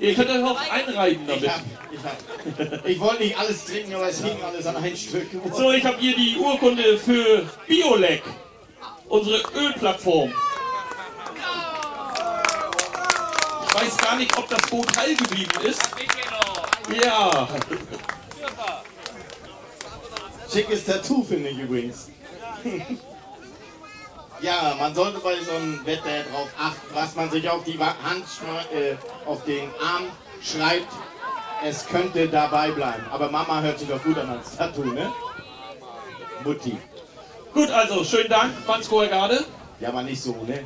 Ihr könnt euch auch einreiben Ich, damit. hab, ich, hab, ich wollte nicht alles trinken, aber es hing alles an ein Stück. So, ich habe hier die Urkunde für Biolek, unsere Ölplattform. Ich weiß gar nicht, ob das Boot heil geblieben ist. Ja, Schickes Tattoo finde ich übrigens. ja, man sollte bei so einem Wetter darauf achten, was man sich auf die Hand, äh, auf den Arm schreibt. Es könnte dabei bleiben. Aber Mama hört sich doch gut an als Tattoo, ne? Mutti. gut, also schönen Dank, Manskoer Garde. Ja, aber nicht so, ne?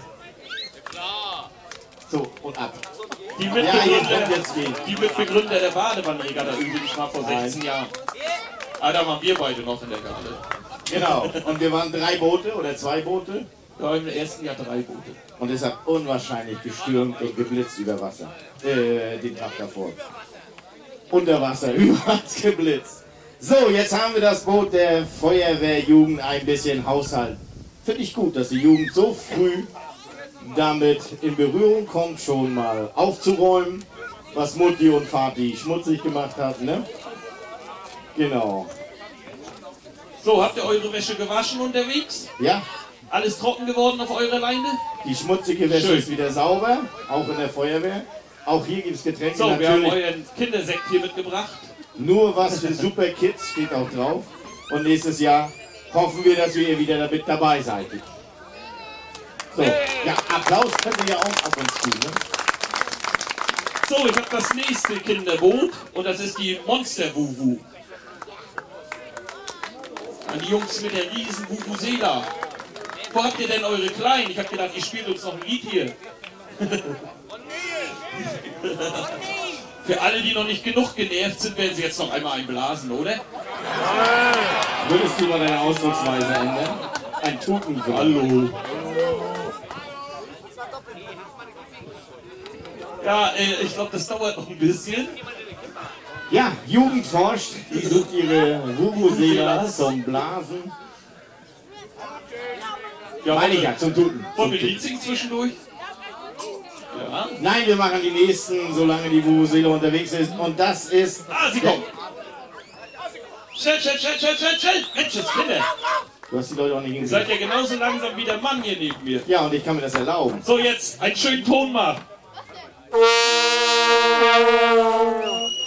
So, und ab. Die Ja, Mitbegründer, jetzt gehen. die Mitbegründer der Badewannenregatta übrigens mal vor 16 Jahren. Ah, da waren wir beide noch in der Garde. Genau. Und wir waren drei Boote oder zwei Boote. Ja, im ersten Jahr drei Boote. Und es hat unwahrscheinlich gestürmt und geblitzt über Wasser. Äh, den Tag davor. Unter Wasser, überall geblitzt. So, jetzt haben wir das Boot der Feuerwehrjugend ein bisschen Haushalt. Finde ich gut, dass die Jugend so früh damit in Berührung kommt, schon mal aufzuräumen, was Mutti und Vati schmutzig gemacht hat, ne? Genau. So, habt ihr eure Wäsche gewaschen unterwegs? Ja, Alles trocken geworden auf eurer Leine? die schmutzige Wäsche Schön. ist wieder sauber, auch in der Feuerwehr. Auch hier gibt es Getränke So, wir haben natürlich. euren Kindersekt hier mitgebracht. Nur was für Super Kids steht auch drauf. Und nächstes Jahr hoffen wir, dass ihr wieder damit dabei seid. So, ja, Applaus könnt ihr ja auch ab und zu. Ne? So, ich habe das nächste Kinderboot und das ist die Monster Wuhu. An die Jungs mit der riesen Vuvuzela. Wo habt ihr denn eure Kleinen? Ich habe gedacht, ihr spielt uns noch ein Lied hier. Für alle, die noch nicht genug genervt sind, werden sie jetzt noch einmal einblasen, oder? Würdest du mal deine Ausdrucksweise ändern? Ein Tuten. Hallo. Ja, äh, ich glaube, das dauert noch ein bisschen. Ja, Jugend forscht. Die sucht ihre Vuvuzela zum Blasen. Ja, Meine ich ja, zum Tuten. wollen wir Lied singen zwischendurch? Ja. Nein, wir machen die nächsten, solange die Vuvuzela unterwegs ist. Und das ist... Ah, sie kommt. Schnell, schnell, schnell, schnell, schnell, schnell. Mensch, das Kinder. Du hast die Leute auch nicht Ihr seid hingesehen. ja genauso langsam wie der Mann hier neben mir. Ja, und ich kann mir das erlauben. So, jetzt einen schönen Ton mal.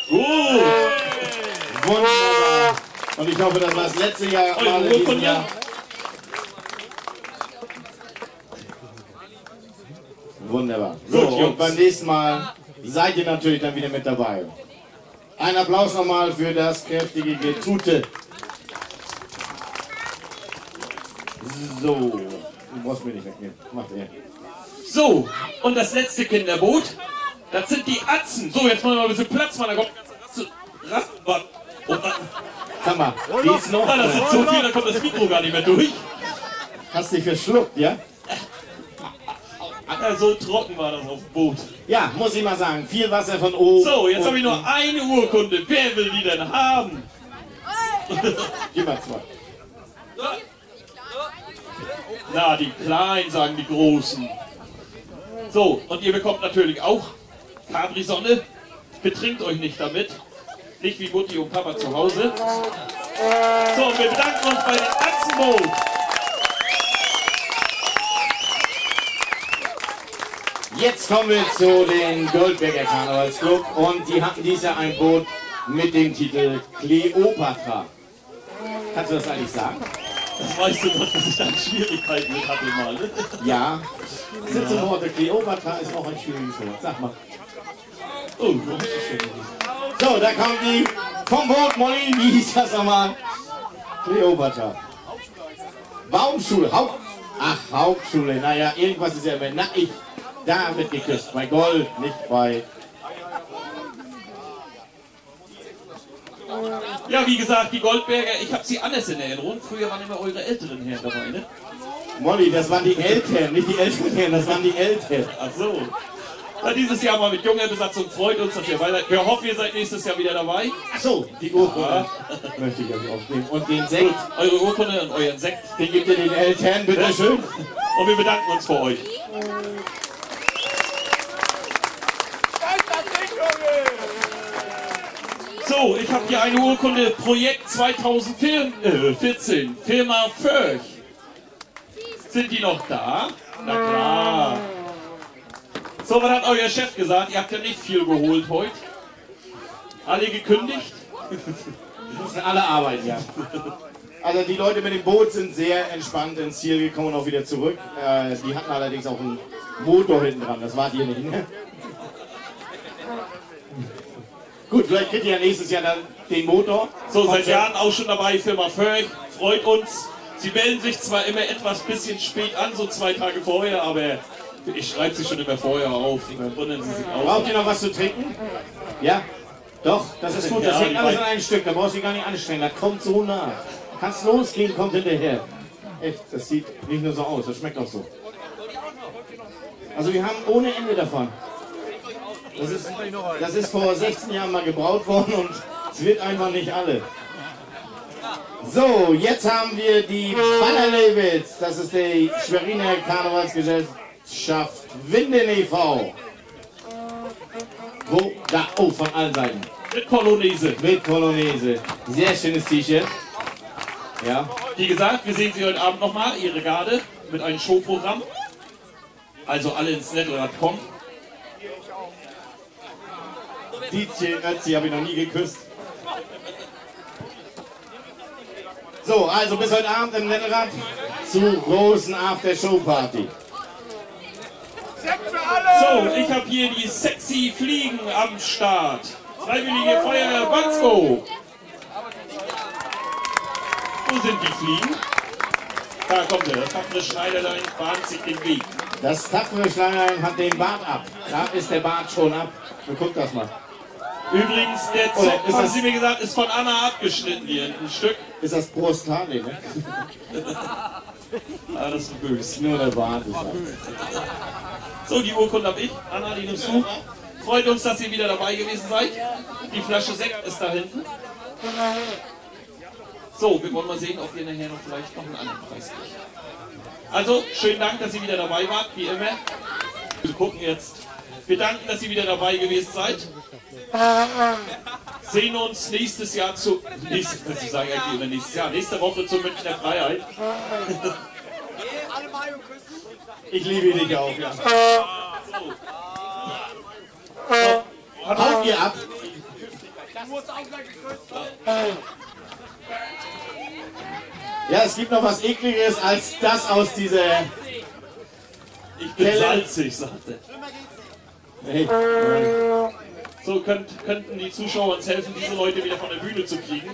Gut. Wunderbar. Und ich hoffe, das war das letzte Jahr. Mal in diesem? Jahr. Wunderbar. So, Gut, und beim nächsten Mal seid ihr natürlich dann wieder mit dabei. Ein Applaus nochmal für das kräftige Getute. So, du brauchst mir nicht wegnehmen. Macht er. So, und das letzte Kinderboot, das sind die Atzen. So, jetzt machen wir mal ein bisschen Platz, Mann. Da kommt Ratze- Rat- oh, Rat- Sag mal, geht's noch? Ah, das sind so viele, da kommt das Mikro gar nicht mehr durch. Hast dich verschluckt, ja? Ja, so trocken war das auf dem Boot. Ja, muss ich mal sagen. Viel Wasser von oben. So, jetzt habe ich nur eine Urkunde. Wer will die denn haben? Gib mal zwei. Na, die Kleinen sagen die Großen. So, und ihr bekommt natürlich auch Capri-Sonne. Betrinkt euch nicht damit. Nicht wie Mutti und Papa zu Hause. So, wir bedanken uns bei den Atzenboot. Jetzt kommen wir zu den Goldberger Karnevalsclub und die hatten dieses Jahr ein Boot mit dem Titel Cleopatra. Kannst du das eigentlich sagen? Das weißt du doch, dass ich da Schwierigkeiten mit hatte mal. Ne? Ja. Sitzeworte Cleopatra ist auch ein schwieriges Wort. Sag mal. Oh. So, da kommt die vom Boot Molly. Wie hieß das nochmal? Cleopatra. Baumschule. Haupt Ach, Hauptschule. Naja, irgendwas ist ja immer. Na, ich. Da wird geküsst. Bei Gold, nicht bei. Ja, wie gesagt, die Goldberger, ich habe sie anders in Erinnerung. Früher waren immer eure älteren Herren dabei, ne? Molly, das waren die Eltern, nicht die älteren Herren, das waren die Eltern. Ach so. Ja, dieses Jahr mal mit junger Besatzung freut uns, dass ihr weiter. Wir hoffen, ihr seid nächstes Jahr wieder dabei. Ach so, die Urkunde möchte ich euch aufnehmen. Und den Sekt, eure Urkunde und euren Sekt. den gibt ihr den Eltern, bitteschön. Und wir bedanken uns für euch. So, ich habe hier eine Urkunde Projekt 2014, Firma Förch. Sind die noch da? Na klar. So, was hat euer Chef gesagt? Ihr habt ja nicht viel geholt heute. Alle gekündigt? Die müssen alle arbeiten, ja. Also die Leute mit dem Boot sind sehr entspannt ins Ziel gekommen und auch wieder zurück. Äh, die hatten allerdings auch einen Motor hinten dran, das wart ihr nicht. Ne? Gut, vielleicht kriegt ihr ja nächstes Jahr dann den Motor. So, seit Jahren auch schon dabei, Firma Förch. Freut uns. Sie melden sich zwar immer etwas bisschen spät an, so zwei Tage vorher, aber ich schreibe sie schon immer vorher auf. Wundern Sie sich auch. Braucht ihr noch was zu trinken? Ja? Doch, das ist gut. Das Ja, hängt alles an einem Stück. Da brauchst du dich gar nicht anstrengen. Das kommt so nah. Kannst losgehen, kommt hinterher. Echt, das sieht nicht nur so aus. Das schmeckt auch so. Also wir haben ohne Ende davon. Das ist, das ist vor 16 Jahren mal gebraut worden und es wird einfach nicht alle. So, jetzt haben wir die Bannerlewitz. Das ist die Schweriner Karnevalsgesellschaft Winden e.V. Wo? Da, oh, von allen Seiten. Mit Polonaise. Mit Polonaise. Sehr schönes T-Shirt. Ja. Wie gesagt, wir sehen Sie heute Abend nochmal, Ihre Garde, mit einem Showprogramm. Also alle ins Nettelrad kommen. DJ Ötzi habe ich noch nie geküsst. So, also bis heute Abend im Nettelrad zu großen After-Show-Party. So, ich habe hier die sexy Fliegen am Start. Freiwillige Feuerwehr Bansko. Wo sind die Fliegen? Da kommt er, das tapfere Schneiderlein bahnt sich den Weg. Das tapfere Schlangenlein hat den Bart ab. Da ist der Bart schon ab. So, guck das mal. Übrigens, der Oder Zopf, ist haben das- Sie mir gesagt, ist von Anna abgeschnitten hier. Ein Stück. Ist das Brusthaarle, ne? Ah, das ist böse. Nur der ab. So, die Urkunde habe ich. Anna, die nimmst du. Freut uns, dass ihr wieder dabei gewesen seid. Die Flasche Sekt ist da hinten. So, wir wollen mal sehen, ob ihr nachher noch vielleicht noch einen anderen Preis kriegt. Also, schönen Dank, dass ihr wieder dabei wart, wie immer. Wir gucken jetzt. Wir danken, dass ihr wieder dabei gewesen seid. Sehen uns nächstes Jahr zu. Nächstes, ich sage eigentlich immer nächstes Jahr. Nächste Woche zur Münchner Freiheit. Ich liebe dich auch, ja. Haut ihr ab. Ja, es gibt noch was ekligeres als das aus dieser... Ich bin Kelle. salzig, sagt er. Hey, So könnt, könnten die Zuschauer uns helfen, diese Leute wieder von der Bühne zu kriegen.